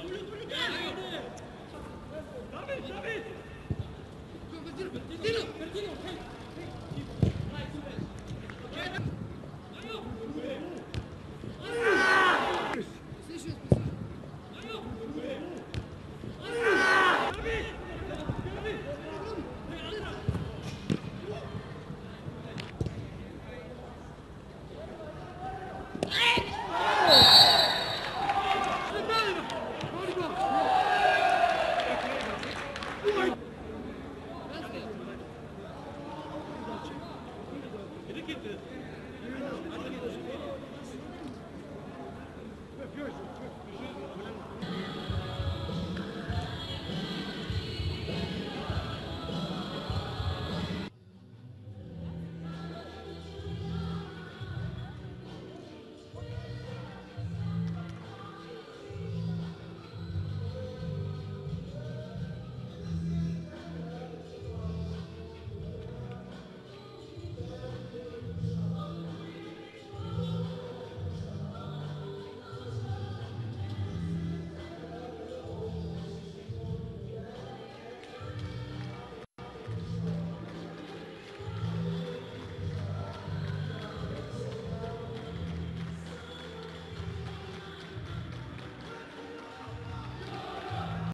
David, David! Continue, continue, continue!